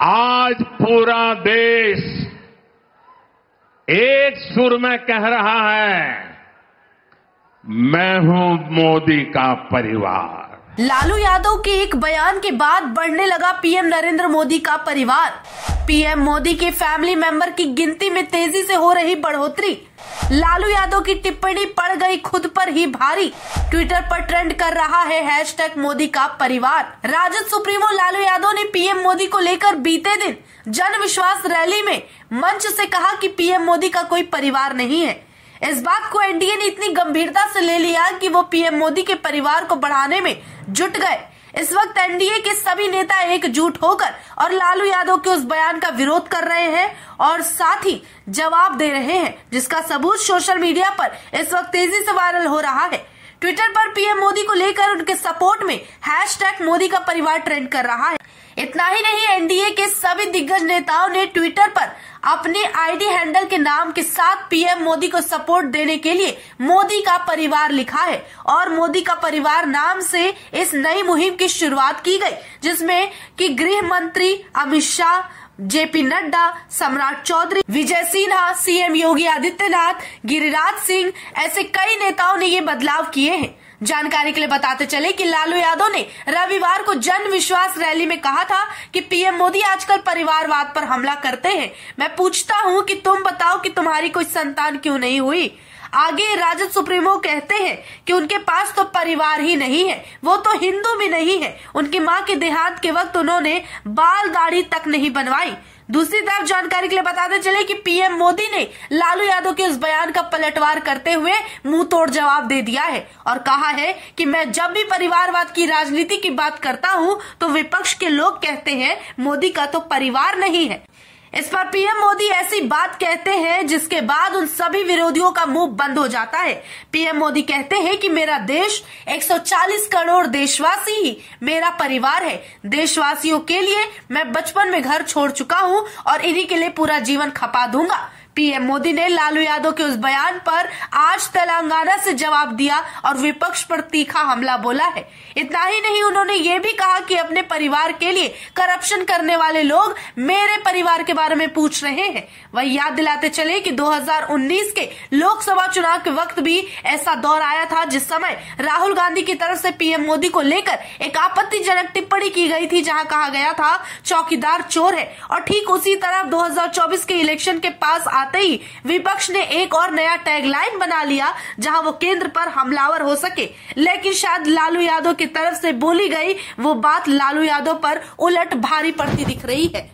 आज पूरा देश एक सुर में कह रहा है, मैं हूँ मोदी का परिवार. लालू यादव के एक बयान के बाद बढ़ने लगा पीएम नरेंद्र मोदी का परिवार। पीएम मोदी के फैमिली मेंबर की गिनती में तेज़ी से हो रही बढ़ोतरी। लालू यादव की टिप्पणी पड़ गई खुद पर ही भारी। ट्विटर पर ट्रेंड कर रहा है हैशटैग मोदी का परिवार। राजद सुप्रीमो लालू यादव ने पीएम मोदी को लेकर बीते दिन जन विश्वास रैली में मंच से कहा कि पीएम मोदी का कोई परिवार नहीं है। इस बात को एनडीए ने इतनी गंभीरता से ले लिया कि वो पीएम मोदी के परिवार को बढ़ाने में जुट गए। इस वक्त एनडीए के सभी नेता एकजुट होकर और लालू यादव के उस बयान का विरोध कर रहे हैं और साथ ही जवाब दे रहे हैं, जिसका सबूत सोशल मीडिया पर इस वक्त तेज़ी से वायरल हो रहा है। ट्विटर पर पीएम मोदी को लेकर उनके सपोर्ट में हैशटैग मोदी का परिवार ट्रेंड कर रहा है। इतना ही नहीं, एनडीए के सभी दिग्गज नेताओं ने ट्विटर पर अपने आईडी हैंडल के नाम के साथ पीएम मोदी को सपोर्ट देने के लिए मोदी का परिवार लिखा है और मोदी का परिवार नाम से इस नई मुहिम की शुरुआत की गई, जिसमें कि गृह मंत्री अमित शाह, जेपी नड्डा, सम्राट चौधरी, विजय सिन्हा, सीएम योगी आदित्यनाथ, गिरिराज सिंह, ऐसे कई नेताओं ने ये बदलाव किए हैं। जानकारी के लिए बताते चले कि लालू यादव ने रविवार को जन विश्वास रैली में कहा था कि पीएम मोदी आजकल परिवारवाद पर हमला करते हैं। मैं पूछता हूँ कि तुम बताओ कि तुम्हारी कोई संतान क्यों नहीं हुई? आगे राजद सुप्रीमो कहते हैं कि उनके पास तो परिवार ही नहीं है, वो तो हिंदू भी नहीं है। उनकी माँ के देहांत के वक्त उन्होंने बाल दाढ़ी तक नहीं बनवाई। दूसरी तरफ़ जानकारी के लिए बताते चले कि पीएम मोदी ने लालू यादव के उस बयान का पलटवार करते हुए मुँह तोड़ जवाब दे दिया है और कहा है कि मैं जब भी परिवारवाद की राजनीति की बात करता हूँ तो विपक्ष के लोग कहते हैं, मोदी का तो परिवार नहीं है। इस पर पीएम मोदी ऐसी बात कहते हैं जिसके बाद उन सभी विरोधियों का मुँह बंद हो जाता है। पीएम मोदी कहते हैं कि मेरा देश 140 करोड़ देशवासी ही मेरा परिवार है। देशवासियों के लिए मैं बचपन में घर छोड़ चुका हूँ और इन्हीं के लिए पूरा जीवन खपा दूँगा। पीएम मोदी ने लालू यादव के उस बयान पर आज तेलंगाना से जवाब दिया और विपक्ष पर तीखा हमला बोला है। इतना ही नहीं, उन्होंने ये भी कहा कि अपने परिवार के लिए करप्शन करने वाले लोग मेरे परिवार के बारे में पूछ रहे हैं। वही याद दिलाते चले कि 2019 के लोकसभा चुनाव के वक्त भी ऐसा दौर आया था जिस समय राहुल गांधी की तरफ़ से पीएम मोदी को लेकर एक आपत्तिजनक टिप्पणी की गई थी, जहाँ कहा गया था, चौकीदार चोर है। और ठीक उसी तरह दो हज़ार चौबीस के इलेक्शन के पास आते ही विपक्ष ने एक और नया टैगलाइन बना लिया, जहाँ वो केंद्र पर हमलावर हो सके। लेकिन शायद लालू यादव की तरफ़ से बोली गई वो बात लालू यादव पर उलट भारी पड़ती दिख रही है।